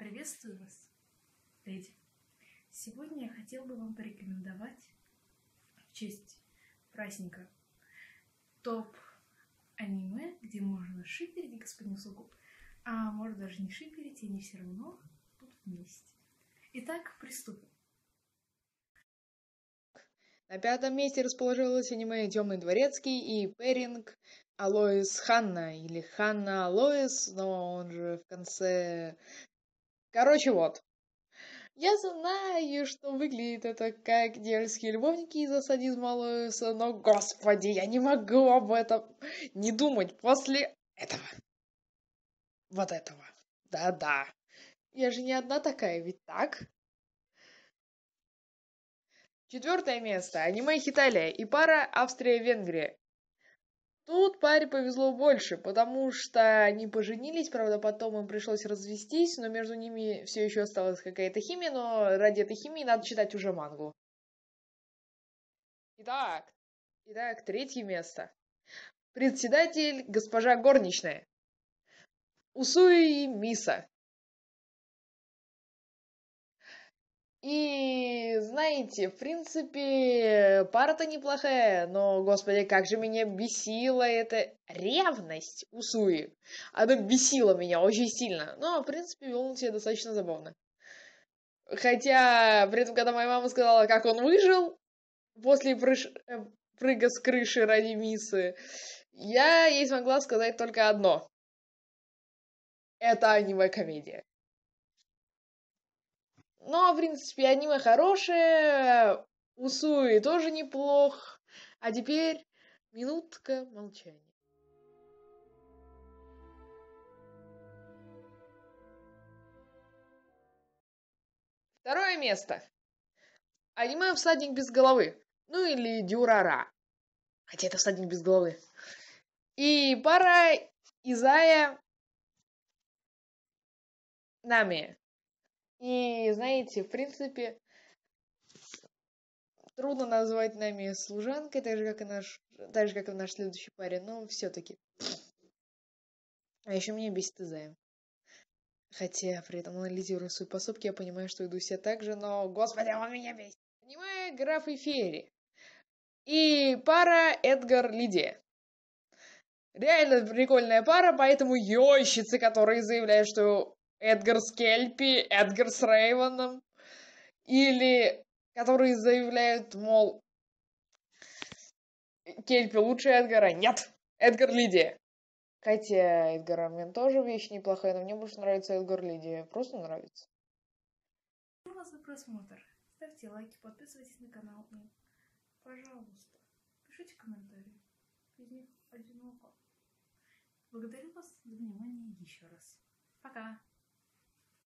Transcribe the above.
Приветствую вас, леди. Сегодня я хотел бы вам порекомендовать в честь праздника топ аниме, где можно шиперить господину Сугу, а может даже не шиперить, и они все равно будут вместе. Итак, приступим. На пятом месте расположилось аниме «Темный дворецкий» и пэринг Алоис Ханна, или Ханна Алоис, но он же в конце... Короче, вот. Я знаю, что выглядит это как дельские любовники из-за садизма Алоиса, но, господи, я не могу об этом не думать после этого. Вот этого. Да-да. Я же не одна такая, ведь так? Четвертое место. Аниме Хиталия и пара Австрия-Венгрия. Тут паре повезло больше, потому что они поженились, правда, потом им пришлось развестись, но между ними все еще осталась какая-то химия, но ради этой химии надо читать уже мангу. Итак, итак, третье место. Председатель госпожа горничная. Усуи Миса. И, знаете, в принципе, пара-то неплохая, но, господи, как же меня бесила эта ревность у Суи. Она бесила меня очень сильно. Но, в принципе, вел он себя достаточно забавно. Хотя, при этом, когда моя мама сказала, как он выжил после прыж... Э, прыга с крыши ради миссы, я ей смогла сказать только одно. Это аниме-комедия. Но, в принципе, аниме хорошее, Усуи тоже неплох. А теперь минутка молчания. Второе место. Аниме «Всадник без головы». Ну или «Дюрара». Хотя это «Всадник без головы». И пара Изая Нами. И, знаете, в принципе, трудно назвать нами служанкой, так же, как и наш, так же, как и наш следующий парень, но все-таки. А еще меня бесит Изаем. Хотя, при этом анализируя свои поступки, я понимаю, что иду себя так же, но, господи, он меня бесит. Понимаю, граф и Ферри. И пара Эдгар Лидия. Реально прикольная пара, поэтому ёйщицы, которые заявляют, что Эдгар Скельпи, Эдгар с Рейвоном, или которые заявляют, мол, Кельпи лучше Эдгара. Нет, Эдгар Лидия. Хотя Эдгар мне тоже вещь неплохая, но мне больше нравится Эдгар Лидия. Просто нравится. Вас за просмотр. Ставьте лайки, подписывайтесь на канал и, пожалуйста, пишите комментарии. Без них одиноко. Благодарю вас за внимание еще раз. Пока!